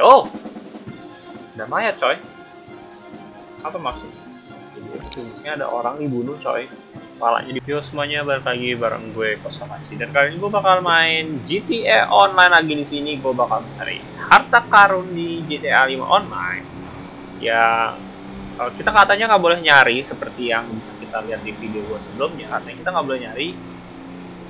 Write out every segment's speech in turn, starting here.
Oh, ada mayat coy. Apa maksud? Ini ada orang dibunuh coy. Palanya di video semuanya balik lagi bareng gue Kosamachi dan kali ini gue bakal main GTA Online lagi di sini. Gue bakal mencari harta karun di GTA 5 Online. Ya, kita katanya nggak boleh nyari seperti yang bisa kita lihat di video gue sebelumnya. Katanya kita nggak boleh nyari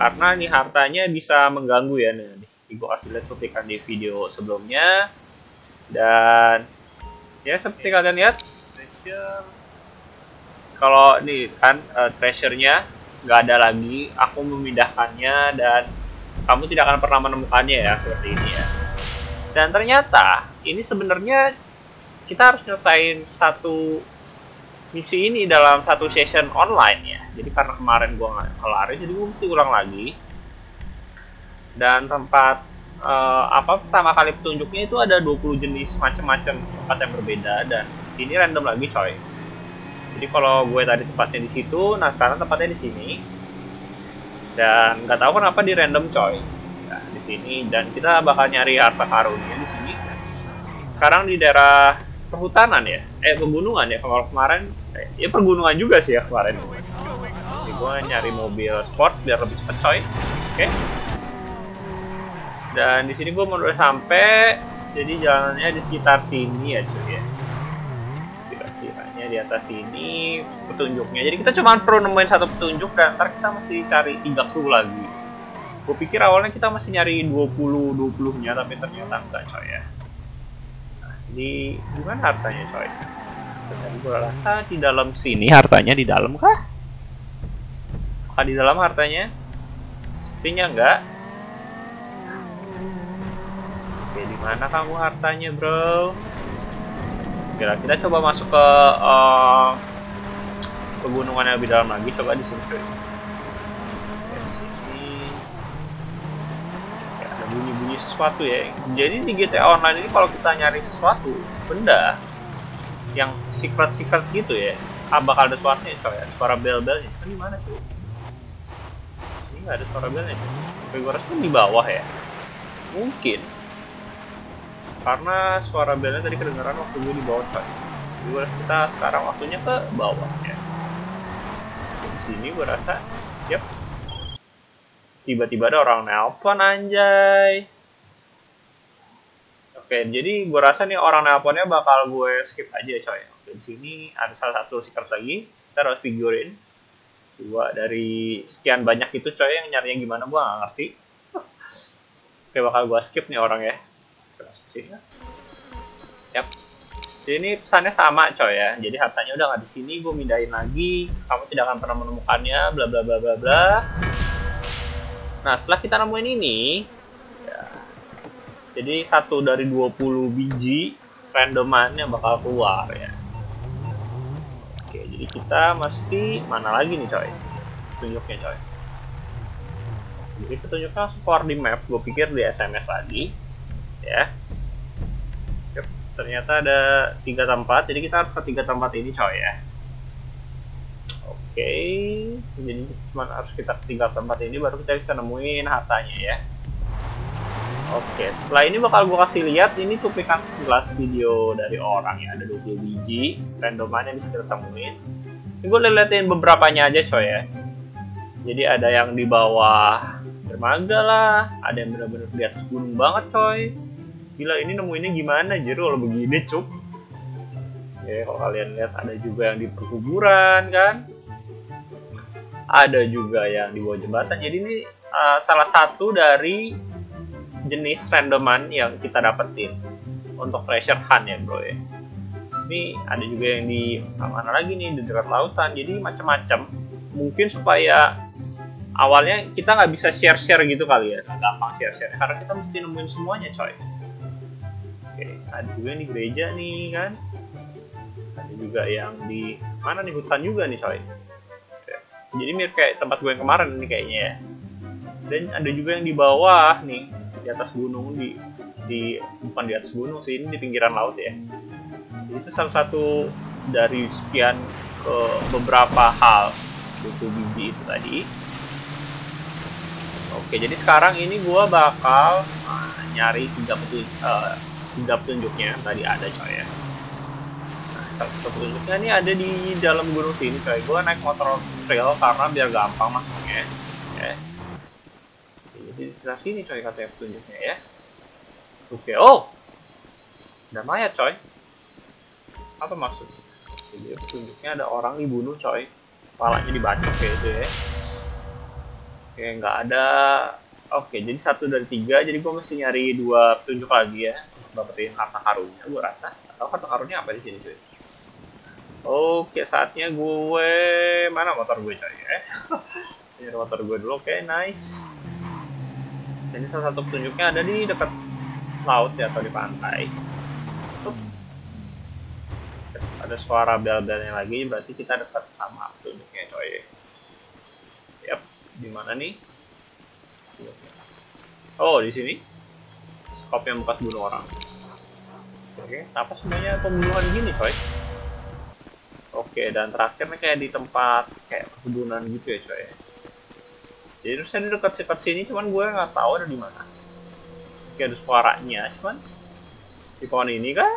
karena ini hartanya bisa mengganggu ya. Nih, gue kasih lihat cuplikan di video sebelumnya dan ya seperti kalian lihat treasure kalau nih kan uh, treasure-nya nggak ada lagi aku memindahkannya dan kamu tidak akan pernah menemukannya ya seperti ini ya. Dan ternyata ini sebenarnya kita harus nyelesain satu misi ini dalam satu session online ya. Jadi karena kemarin gua nggak kelar jadi gua mesti ulang lagi. Dan tempat uh, apa pertama kali petunjuknya itu ada 20 jenis macam-macam tempat yang berbeda dan di sini random lagi coy. Jadi kalau gue tadi tempatnya di situ nah sekarang tempatnya di sini. Dan nggak tahu kenapa di random coy. Nah, di sini dan kita bakal nyari harta karunnya di sini. Sekarang di daerah perhutanan ya eh pegunungan ya. Kalau kemarin eh, ya pergunungan juga sih ya kemarin. Jadi gue nyari mobil sport biar lebih cepet coy. Oke. okay dan di sini gue mau udah sampai jadi jalannya di sekitar sini ya cuy ya. Kira-kiranya di atas sini petunjuknya. Jadi kita cuma perlu nemuin satu petunjuk dan ntar kita mesti cari tiga kru lagi. Gue pikir awalnya kita masih nyari 20 20 nya tapi ternyata enggak coy ya. Nah jadi gimana hartanya coy? Tadi gue rasa di dalam sini hartanya di dalam kah? Apakah di dalam hartanya? Sepertinya enggak Oke, di mana kamu hartanya, bro? Kira kita coba masuk ke uh, pegunungan yang lebih dalam lagi. Coba di sini. Oke, di sini. Ya, ada bunyi-bunyi sesuatu ya. Jadi di GTA Online ini kalau kita nyari sesuatu, benda yang secret-secret gitu ya, ah, bakal ada suaranya. Ada suara bel-belnya. Kan di mana, tuh? Ini nggak ada suara belnya, gue rasa di bawah ya. Mungkin. Karena suara belnya tadi kedengaran waktu gue di bawah coy jadi kita sekarang waktunya ke bawah ya. Di sini gue rasa yep. Tiba-tiba ada orang nelpon anjay. Oke jadi gue rasa nih orang nelponnya bakal gue skip aja coy. Oke di sini ada salah satu secret lagi. Kita harus figurein dua dari sekian banyak itu coy yang nyarinya gimana gue gak ngerti oke bakal gue skip nih orang ya sini Yap. Jadi ini pesannya sama coy ya. Jadi hartanya udah nggak di sini, gue mindahin lagi. Kamu tidak akan pernah menemukannya, bla bla bla bla bla. Nah setelah kita nemuin ini, ya, jadi satu dari 20 biji randoman yang bakal keluar ya. Oke, jadi kita mesti mana lagi nih coy? Tunjuknya coy. Jadi petunjuknya keluar di map. Gue pikir di SMS lagi, ya. Ternyata ada tiga tempat. Jadi kita harus ke tiga tempat ini coy ya. Oke. Jadi cuma harus kita ke tiga tempat ini baru kita bisa nemuin hartanya ya. Oke setelah ini bakal gue kasih lihat ini cuplikan sekilas video dari orang ya. Ada 20 biji randomannya bisa kita temuin. Ini gue liatin beberapanya aja coy ya. Jadi ada yang di bawah dermaga lah. Ada yang benar-benar di atas gunung banget coy. Gila ini nemuinnya gimana jadi kalau begini cuk ya kalau kalian lihat ada juga yang di perkuburan kan? Ada juga yang di bawah jembatan. Jadi ini uh, salah satu dari jenis randoman yang kita dapetin untuk treasure hunt ya bro ya. Ini ada juga yang di mana lagi nih? Di dekat lautan. Jadi macam-macam. Mungkin supaya awalnya kita nggak bisa share-share gitu kali ya gampang share-share karena kita mesti nemuin semuanya coy Oke, ada juga nih gereja nih kan. Ada juga yang di mana nih hutan juga nih coy. Oke. Jadi mirip kayak tempat gue yang kemarin nih kayaknya ya. Dan ada juga yang di bawah nih, di atas gunung di di bukan di atas gunung sih, ini di pinggiran laut ya. Jadi itu salah satu dari sekian ke beberapa hal buku biji itu tadi. Oke, jadi sekarang ini gue bakal uh, nyari tiga petunjuk uh, tiga petunjuknya. Tadi ada coy ya. Nah satu petunjuknya ini ada di dalam gunung sini coy. Gue naik motor trail karena biar gampang masuknya ya. Jadi di sebelah sini coy katanya petunjuknya ya. Oke oh! Ada mayat coy. Apa maksud? Jadi petunjuknya ada orang dibunuh coy. Kepalanya dibacok kayak itu ya oke nggak ada. Oke jadi satu dari tiga jadi gue mesti nyari dua petunjuk lagi ya. Dapetin harta karunnya gue rasa. Atau harta karunnya apa di sini cuy. Oke saatnya gue mana motor gue coy ya? Ini motor gue dulu oke nice. Jadi salah satu petunjuknya ada di dekat laut ya atau di pantai. Ada suara bel-belnya lagi berarti kita dekat sama petunjuknya coy. Yap di mana nih? Oh di sini. Skop yang bekas bunuh orang. Oke apa sebenarnya pembunuhan gini coy oke dan terakhirnya kayak di tempat kayak perkebunan gitu ya coy jadi terusnya dekat-dekat sini cuman gue nggak tahu ada di mana. Kayak ada suaranya cuman di pohon ini kah?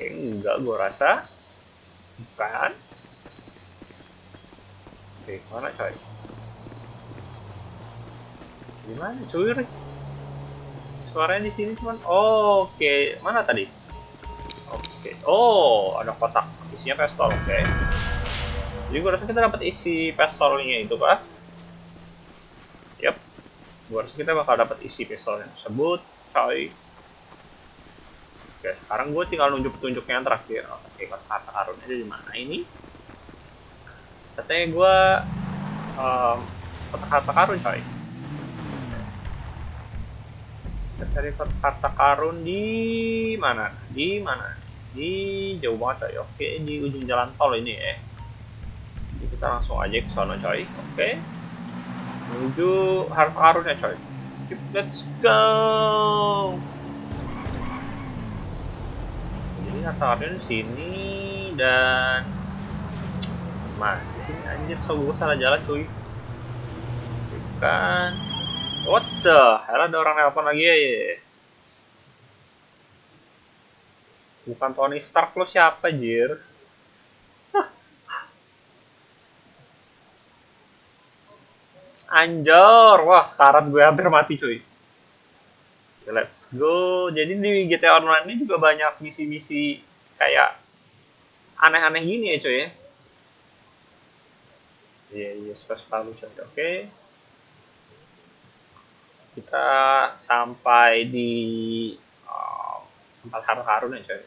Enggak gue rasa bukan oke mana coy gimana cuy suaranya di sini cuman oh, oke okay. mana tadi oke okay. oh ada kotak isinya pistol oke okay. jadi gue rasa kita dapat isi pistolnya itu pak yep gue rasa kita bakal dapat isi pistol yang tersebut coy Oke, sekarang gue tinggal nunjuk petunjuknya yang terakhir. Oke, kata karun aja di mana ini? Katanya gue um, kotak harta karun coy. Kita cari kotak harta karun di mana? Di mana? Di jauh banget coy. Oke, di ujung jalan tol ini ya. Jadi kita langsung aja ke sana coy. Oke. Menuju harta karunnya coy. Let's go. ini sini dan mas sini anjir so gue salah jalan cuy. Bukan. What the hell ada orang nelpon lagi ya, ya bukan Tony Stark lo siapa jir Anjor, wah sekarang gue hampir mati cuy. Let's go. Jadi di GTA Online ini juga banyak misi-misi kayak aneh-aneh gini ya coy ya. Iya, iya, suka-suka lucu. Oke. Okay. Kita sampai di uh, tempat harta karun ya coy.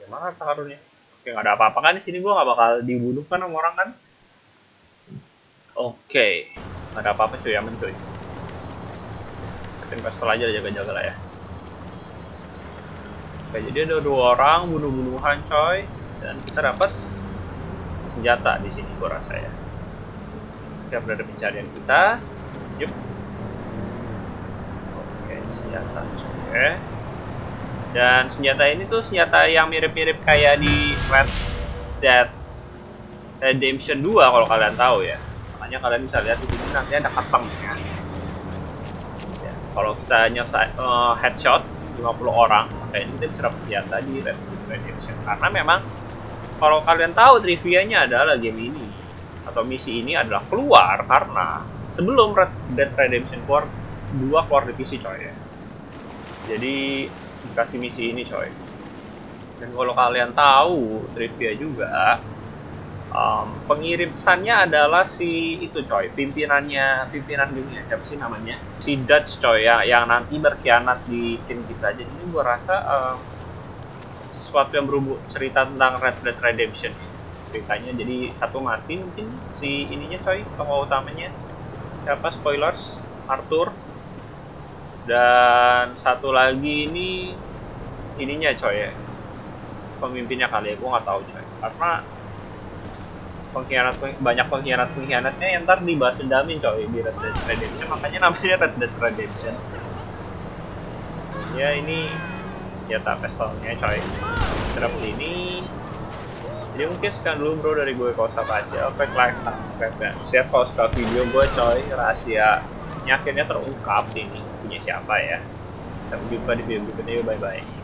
Gimana harta karunnya? Oke, nggak ada apa-apa kan di sini gua nggak bakal dibunuh kan sama orang kan? Oke, okay. nggak ada apa-apa cuy, aman cuy investor aja jaga-jaga lah ya Oke, jadi ada dua orang bunuh-bunuhan coy dan kita dapat senjata di sini gua rasa ya. Kita berada pencarian kita. Yup. Oke, ini senjata. Oke. Dan senjata ini tuh senjata yang mirip-mirip kayak di Red Dead Redemption 2 kalau kalian tahu ya. Makanya kalian bisa lihat di sini nanti ada katangnya kalau kita nyesat uh, eh, headshot 50 orang makanya kita bisa senjata di Red Dead Redemption karena memang kalau kalian tahu trivianya adalah game ini. Atau misi ini adalah keluar karena sebelum Red Dead Redemption keluar dua keluar di PC coy. Ya jadi dikasih misi ini coy. Dan kalau kalian tahu trivia juga um, pengirim pesannya adalah si itu coy. Pimpinannya pimpinan dunia. Siapa sih namanya? Si Dutch coy ya yang nanti berkhianat di tim kita. Jadi ini gua rasa um, sesuatu yang berhubung cerita tentang Red Dead Redemption. Ceritanya jadi satu mati mungkin si ininya coy tokoh utamanya. Siapa? Spoilers. Arthur. Dan satu lagi ini ininya coy ya. Pemimpinnya kali ya gue nggak tahu coy. Karena pengkhianat banyak pengkhianat pengkhianatnya yang ntar dibahas damin coy di Red Dead Redemption. Makanya namanya Red Dead Redemption. Ya ini senjata pistolnya coy. Kita ini. Jadi mungkin sekian dulu bro dari gue kalau suka aja. Oke like subscribe share kalau suka video gue coy. Rahasia akhirnya terungkap ini punya siapa ya. Sampai jumpa di video berikutnya bye bye